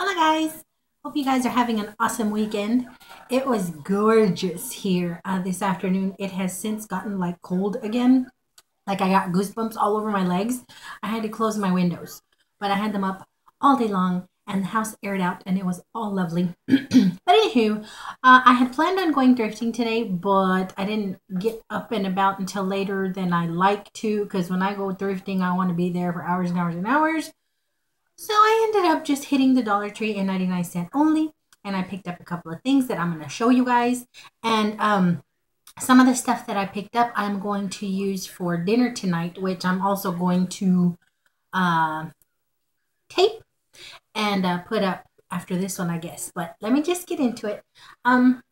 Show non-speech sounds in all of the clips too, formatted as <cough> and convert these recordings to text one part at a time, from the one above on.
Hola guys! Hope you guys are having an awesome weekend. It was gorgeous here uh, this afternoon. It has since gotten like cold again. Like I got goosebumps all over my legs. I had to close my windows, but I had them up all day long and the house aired out and it was all lovely. <clears throat> but anywho, uh, I had planned on going thrifting today, but I didn't get up and about until later than I like to because when I go thrifting, I want to be there for hours and hours and hours. So I ended up just hitting the Dollar Tree and 99 cent only. And I picked up a couple of things that I'm going to show you guys. And um, some of the stuff that I picked up, I'm going to use for dinner tonight, which I'm also going to uh, tape and uh, put up after this one, I guess. But let me just get into it. Um,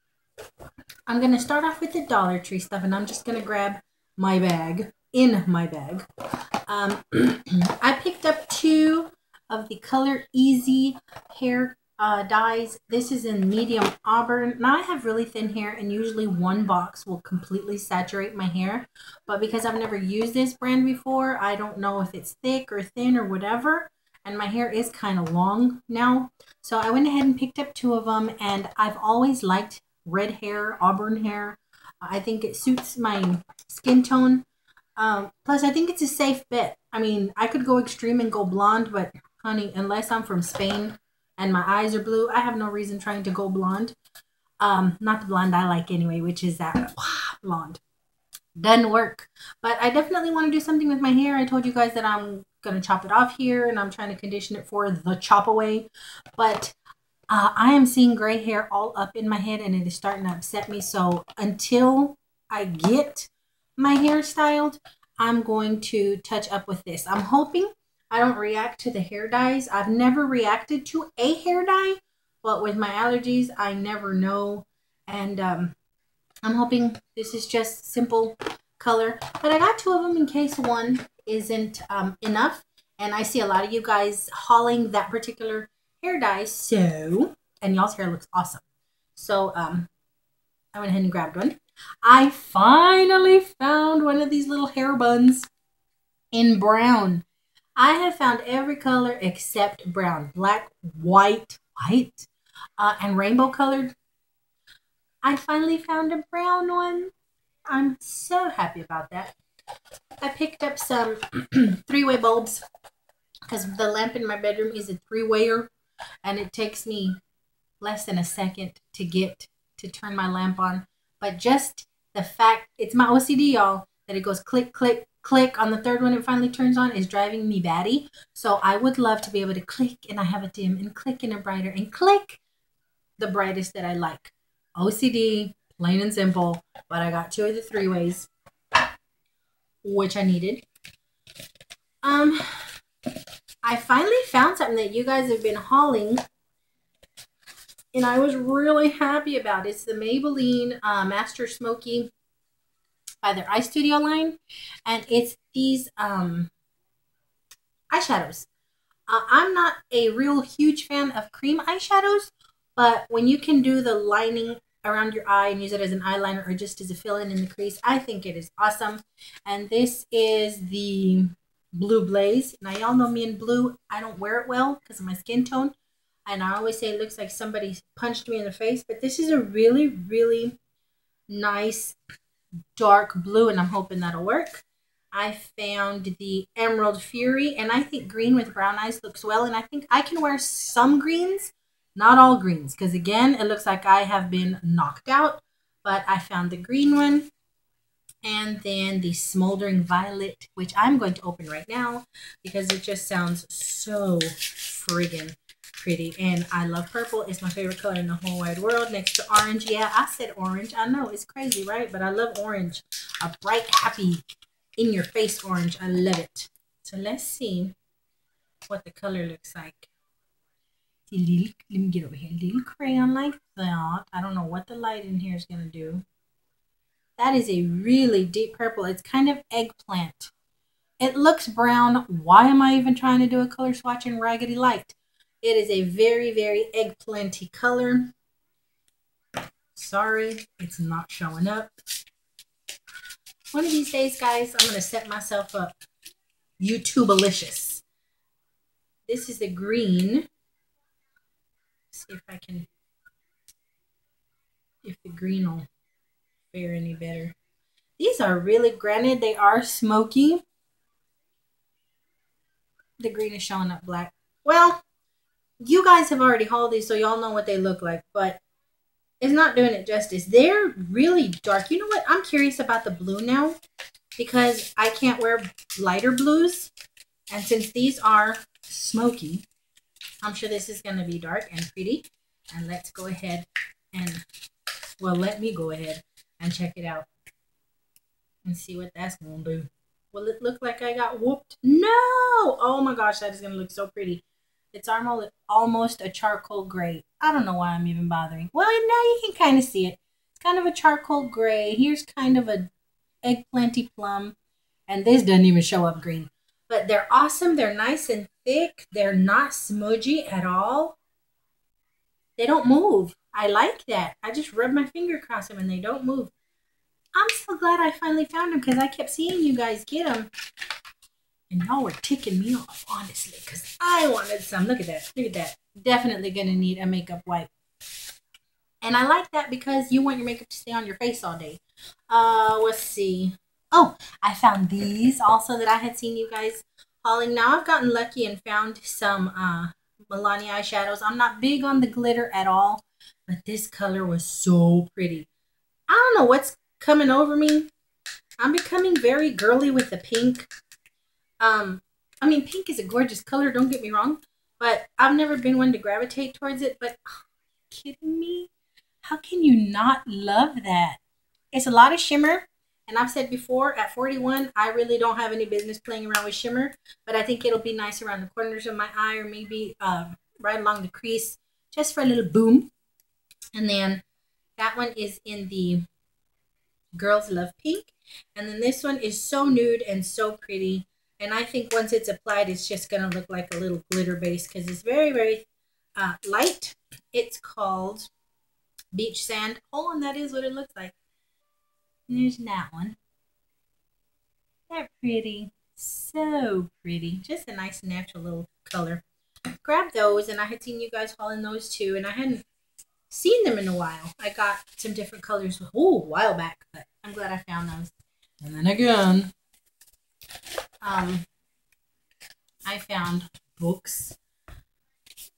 I'm going to start off with the Dollar Tree stuff, and I'm just going to grab my bag in my bag. Um, <clears throat> I picked up two of the Color Easy hair uh, dyes. This is in medium auburn. Now I have really thin hair and usually one box will completely saturate my hair. But because I've never used this brand before, I don't know if it's thick or thin or whatever. And my hair is kind of long now. So I went ahead and picked up two of them. And I've always liked red hair, auburn hair. I think it suits my skin tone. Um, plus, I think it's a safe bet. I mean, I could go extreme and go blonde, but honey, unless I'm from Spain and my eyes are blue, I have no reason trying to go blonde. Um, not the blonde I like anyway, which is that blonde. Doesn't work. But I definitely want to do something with my hair. I told you guys that I'm to chop it off here and I'm trying to condition it for the chop away. But uh, I am seeing gray hair all up in my head and it is starting to upset me. So until I get my hair styled, I'm going to touch up with this. I'm hoping I don't react to the hair dyes. I've never reacted to a hair dye, but with my allergies, I never know. And um, I'm hoping this is just simple color. But I got two of them in case one isn't um, enough. And I see a lot of you guys hauling that particular hair dye. So, and y'all's hair looks awesome. So, um, I went ahead and grabbed one. I finally found one of these little hair buns in brown. I have found every color except brown, black, white, white, uh, and rainbow colored. I finally found a brown one. I'm so happy about that. I picked up some <clears throat> three-way bulbs because the lamp in my bedroom is a three-wayer and it takes me less than a second to get to turn my lamp on. But just the fact, it's my OCD, y'all, that it goes click, click, click on the third one it finally turns on is driving me batty. So I would love to be able to click and I have a dim and click in a brighter and click the brightest that I like. OCD, plain and simple, but I got two of the three ways, which I needed. Um, I finally found something that you guys have been hauling and I was really happy about it. It's the Maybelline uh, Master Smoky by their eye studio line and it's these um eyeshadows. Uh, i'm not a real huge fan of cream eyeshadows but when you can do the lining around your eye and use it as an eyeliner or just as a fill-in in the crease i think it is awesome. And this is the blue blaze. Now y'all know me in blue. I don't wear it well because of my skin tone. And i always say it looks like somebody punched me in the face but this is a really really nice dark blue, and I'm hoping that'll work. I found the Emerald Fury, and I think green with brown eyes looks well, and I think I can wear some greens, not all greens, because again, it looks like I have been knocked out, but I found the green one, and then the Smoldering Violet, which I'm going to open right now, because it just sounds so friggin' pretty. And I love purple. It's my favorite color in the whole wide world. Next to orange. Yeah, I said orange. I know it's crazy, right? But I love orange. A bright, happy, in your face orange. I love it. So let's see what the color looks like. See, little, let me get over here. Little crayon like that. I don't know what the light in here is going to do. That is a really deep purple. It's kind of eggplant. It looks brown. Why am I even trying to do a color swatch in Raggedy Light? It is a very, very eggplanty color. Sorry, it's not showing up. One of these days, guys, I'm going to set myself up YouTubealicious. This is the green. see if I can, if the green will fare any better. These are really, granted, they are smoky. The green is showing up black. Well, you guys have already hauled these, so y'all know what they look like, but it's not doing it justice. They're really dark. You know what? I'm curious about the blue now because I can't wear lighter blues. And since these are smoky, I'm sure this is going to be dark and pretty. And let's go ahead and, well, let me go ahead and check it out and see what that's going to do. Will it look like I got whooped? No! Oh my gosh, that is going to look so pretty. It's almost a charcoal gray. I don't know why I'm even bothering. Well, now you can kind of see it. It's kind of a charcoal gray. Here's kind of a eggplanty plum. And this doesn't even show up green. But they're awesome. They're nice and thick. They're not smudgy at all. They don't move. I like that. I just rub my finger across them and they don't move. I'm so glad I finally found them because I kept seeing you guys get them. And y'all were ticking me off, honestly, because I wanted some. Look at that. Look at that. Definitely going to need a makeup wipe. And I like that because you want your makeup to stay on your face all day. Uh, let's see. Oh, I found these also that I had seen you guys hauling. Now I've gotten lucky and found some uh, Milani eyeshadows. I'm not big on the glitter at all, but this color was so pretty. I don't know what's coming over me. I'm becoming very girly with the pink. Um, I mean, pink is a gorgeous color, don't get me wrong, but I've never been one to gravitate towards it. But oh, kidding me? How can you not love that? It's a lot of shimmer. And I've said before, at 41, I really don't have any business playing around with shimmer, but I think it'll be nice around the corners of my eye or maybe um, right along the crease, just for a little boom. And then that one is in the Girls Love Pink. And then this one is so nude and so pretty. And I think once it's applied, it's just going to look like a little glitter base because it's very, very uh, light. It's called Beach Sand. Oh, and that is what it looks like. And there's that one. They're pretty. So pretty. Just a nice natural little color. Grab those, and I had seen you guys hauling those too, and I hadn't seen them in a while. I got some different colors a while back, but I'm glad I found those. And then again, um, I found books.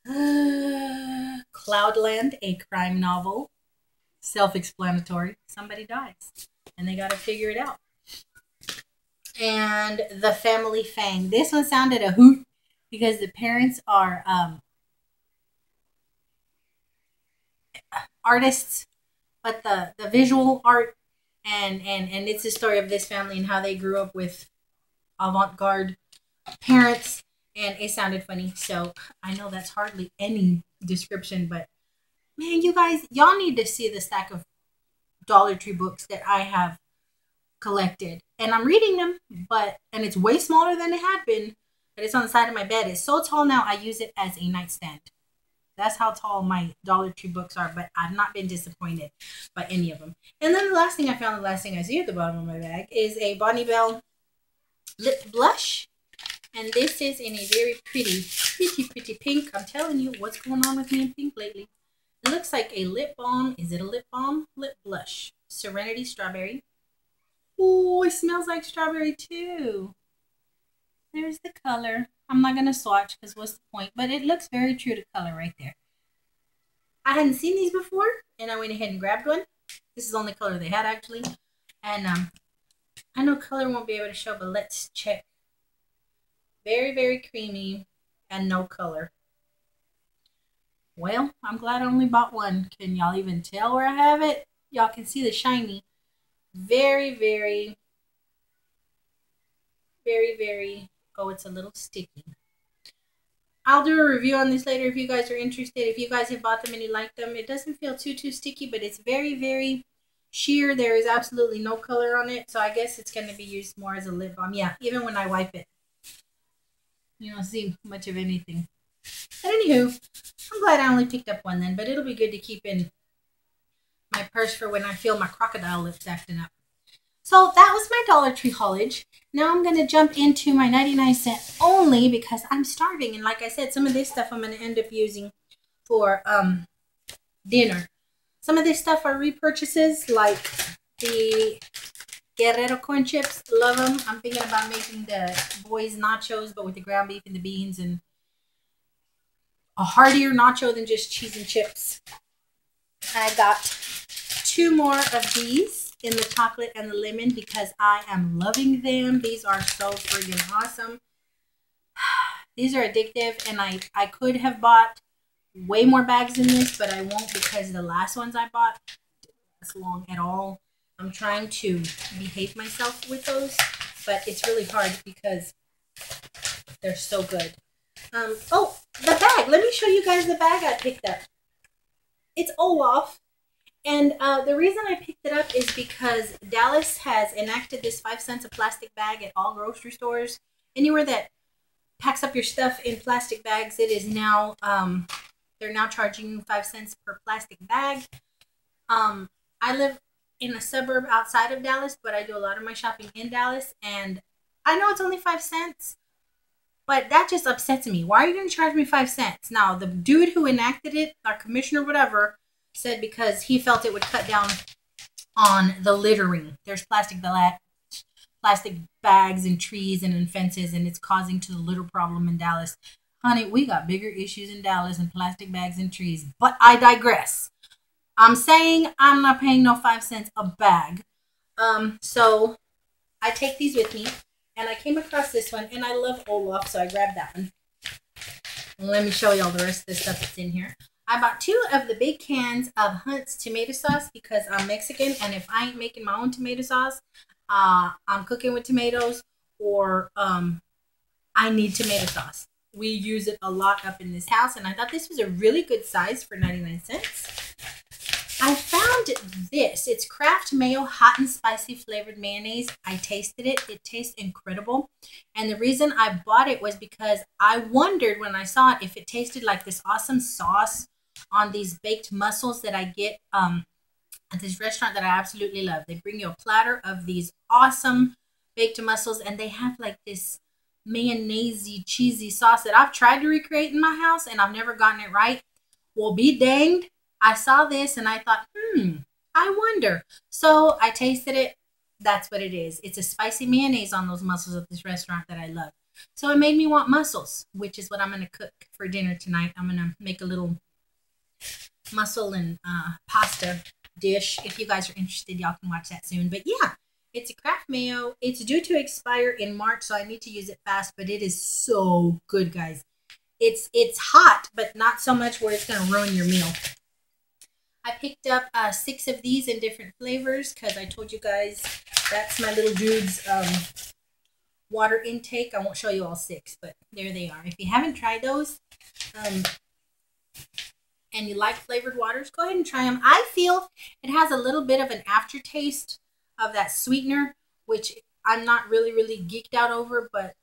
Uh, Cloudland, a crime novel. Self explanatory. Somebody dies, and they got to figure it out. And The Family Fang. This one sounded a hoot because the parents are um, artists, but the the visual art and and and it's the story of this family and how they grew up with avant-garde parents and it sounded funny so i know that's hardly any description but man you guys y'all need to see the stack of dollar tree books that i have collected. And i'm reading them but and it's way smaller than it had been but it's on the side of my bed. It's so tall now i use it as a nightstand. That's how tall my Dollar Tree books are, but I've not been disappointed by any of them. And then the last thing I found, the last thing I see at the bottom of my bag, is a Bonne Bell lip blush. And this is in a very pretty, pretty, pretty pink. I'm telling you what's going on with me in pink lately. It looks like a lip balm. Is it a lip balm? Lip blush. Serenity Strawberry. Oh, it smells like strawberry too. There's the color. I'm not going to swatch because what's the point? But it looks very true to color right there. I hadn't seen these before, and I went ahead and grabbed one. This is the only color they had, actually. And um, I know color won't be able to show, but let's check. Very, very creamy and no color. Well, I'm glad I only bought one. Can y'all even tell where I have it? Y'all can see the shiny. Very, very, very, very Oh, it's a little sticky. I'll do a review on this later if you guys are interested. If you guys have bought them and you like them, it doesn't feel too, too sticky, but it's very, very sheer. There is absolutely no color on it, so I guess it's going to be used more as a lip balm. Yeah, even when I wipe it, you don't see much of anything. But anywho, I'm glad I only picked up one then, but it'll be good to keep in my purse for when I feel my crocodile lips acting up. So that was my Dollar Tree haulage. Now I'm going to jump into my 99 cent only because I'm starving. And like I said, some of this stuff I'm going to end up using for um dinner. Some of this stuff are repurchases, like the Guerrero corn chips. Love them. I'm thinking about making the boys nachos, but with the ground beef and the beans and a heartier nacho than just cheese and chips. I got two more of these in the chocolate and the lemon because I am loving them. These are so friggin' awesome. <sighs> These are addictive and I, I could have bought way more bags than this, but I won't because the last ones I bought last long at all. I'm trying to behave myself with those, but it's really hard because they're so good. Um, oh, the bag. Let me show you guys the bag I picked up. It's Olaf. And uh, the reason I picked it up is because Dallas has enacted this five cents a plastic bag at all grocery stores. Anywhere that packs up your stuff in plastic bags, it is now um, they're now charging five cents per plastic bag. Um, I live in a suburb outside of Dallas, but I do a lot of my shopping in Dallas, and I know it's only five cents, but that just upsets me. Why are you going to charge me five cents? Now, the dude who enacted it, our commissioner, whatever, said because he felt it would cut down on the littering. There's plastic bag, plastic bags and trees and in fences, and it's causing to the litter problem in Dallas. Honey, we got bigger issues in Dallas than plastic bags and trees. But I digress. I'm saying I'm not paying no five cents a bag. Um, so I take these with me, and I came across this one, and I love Olaf, so I grabbed that one. Let me show y'all the rest of the stuff that's in here. I bought two of the big cans of Hunt's tomato sauce because I'm Mexican, and if I ain't making my own tomato sauce, uh, I'm cooking with tomatoes, or um, I need tomato sauce we use it a lot up in this house and I thought this was a really good size for 99 cents. I found this. It's Kraft Mayo Hot and Spicy Flavored Mayonnaise. I tasted it. It tastes incredible. And the reason I bought it was because I wondered when I saw it if it tasted like this awesome sauce on these baked mussels that I get um, at this restaurant that I absolutely love. They bring you a platter of these awesome baked mussels and they have like this mayonnaise cheesy sauce that I've tried to recreate in my house and I've never gotten it right. Well, be danged. I saw this and I thought, hmm, I wonder. So I tasted it. That's what it is. It's a spicy mayonnaise on those mussels at this restaurant that I love. So it made me want mussels, which is what I'm going to cook for dinner tonight. I'm going to make a little mussel and uh, pasta dish. If you guys are interested, y'all can watch that soon. But yeah, it's a Kraft Mayo. It's due to expire in March, so I need to use it fast, but it is so good, guys. It's it's hot, but not so much where it's going to ruin your meal. I picked up uh, six of these in different flavors because I told you guys that's my little dude's um, water intake. I won't show you all six, but there they are. If you haven't tried those um, and you like flavored waters, go ahead and try them. I feel it has a little bit of an aftertaste of that sweetener, which I'm not really, really geeked out over, but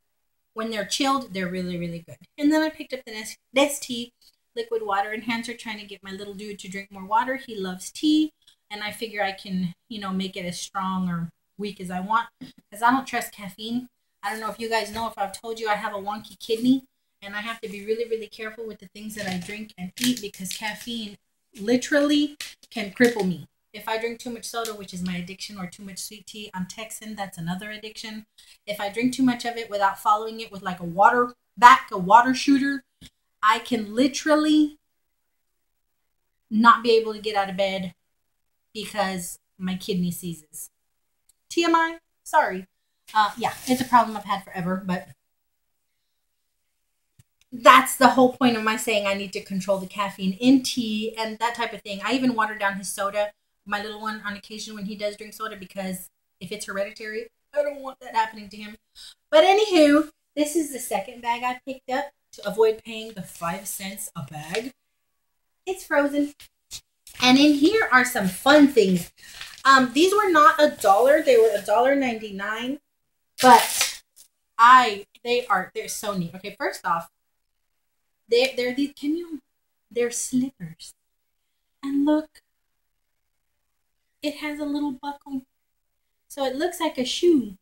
when they're chilled, they're really, really good. And then I picked up the Nestea liquid water enhancer, trying to get my little dude to drink more water. He loves tea, and I figure I can, you know, make it as strong or weak as I want because I don't trust caffeine. I don't know if you guys know if I've told you I have a wonky kidney and I have to be really, really careful with the things that I drink and eat because caffeine literally can cripple me. If I drink too much soda, which is my addiction, or too much sweet tea, I'm Texan. That's another addiction. If I drink too much of it without following it with like a water back, a water shooter, I can literally not be able to get out of bed because my kidney seizes. TMI, sorry. Uh, yeah, it's a problem I've had forever, but that's the whole point of my saying I need to control the caffeine in tea and that type of thing. I even water down his soda my little one on occasion when he does drink soda because if it's hereditary, I don't want that happening to him. But anywho, this is the second bag I picked up to avoid paying the five cents a bag. It's frozen. And in here are some fun things. Um, these were not a dollar, they were a dollar ninety nine. But I they are they're so neat. Okay, first off, they they're these can you they're slippers. And look, it has a little buckle. So it looks like a shoe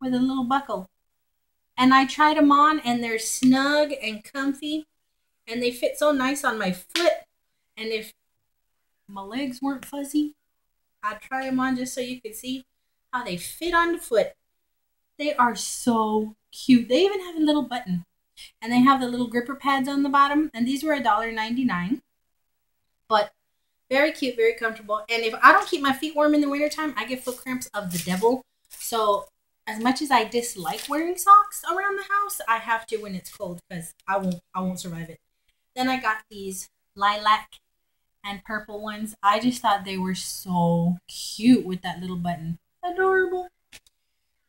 with a little buckle. And I tried them on and they're snug and comfy. and they fit so nice on my foot. And if my legs weren't fuzzy, I'd try them on just so you could see how they fit on the foot. They are so cute. They even have a little button. And they have the little gripper pads on the bottom. And these were $1.99. But very cute, very comfortable. And if I don't keep my feet warm in the wintertime, I get foot cramps of the devil. So as much as I dislike wearing socks around the house, I have to when it's cold because I won't I won't survive it. Then I got these lilac and purple ones. I just thought they were so cute with that little button. Adorable.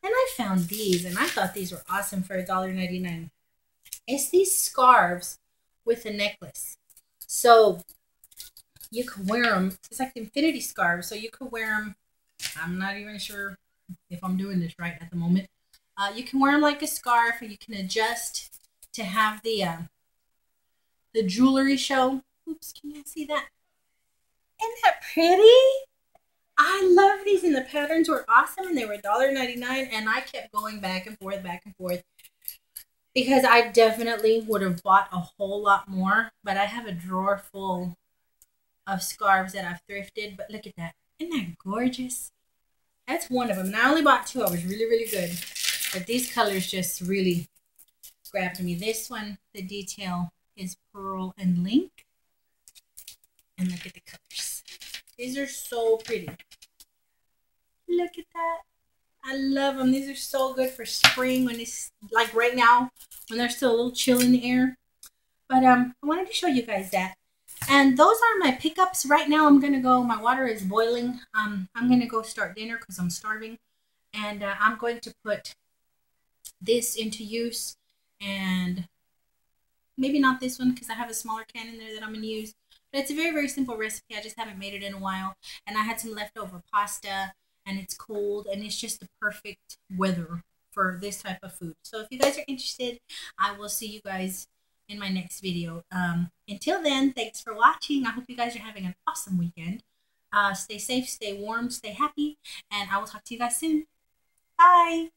And I found these and I thought these were awesome for $1.99. It's these scarves with a necklace. So you can wear them. It's like infinity scarves. So you could wear them. I'm not even sure if I'm doing this right at the moment. Uh, you can wear them like a scarf, or you can adjust to have the uh, the jewelry show. Oops, can you see that? Isn't that pretty? I love these, and the patterns were awesome, and they were $1.99, and I kept going back and forth, back and forth, because I definitely would have bought a whole lot more, but I have a drawer full of scarves that I've thrifted, but look at that. Isn't that gorgeous? That's one of them. And I only bought two. I was really, really good. But these colors just really grabbed me. This one, the detail is pearl and link. And look at the colors. These are so pretty. Look at that. I love them. These are so good for spring when it's like right now when there's still a little chill in the air. But um, I wanted to show you guys that. And those are my pickups. Right now, I'm going to go. My water is boiling. Um, I'm going to go start dinner because I'm starving. And uh, I'm going to put this into use. And maybe not this one because I have a smaller can in there that I'm going to use. But it's a very, very simple recipe. I just haven't made it in a while. And I had some leftover pasta. And it's cold. And it's just the perfect weather for this type of food. So if you guys are interested, I will see you guys in my next video. Um, until then, thanks for watching. I hope you guys are having an awesome weekend. Uh, stay safe, stay warm, stay happy, and I will talk to you guys soon. Bye.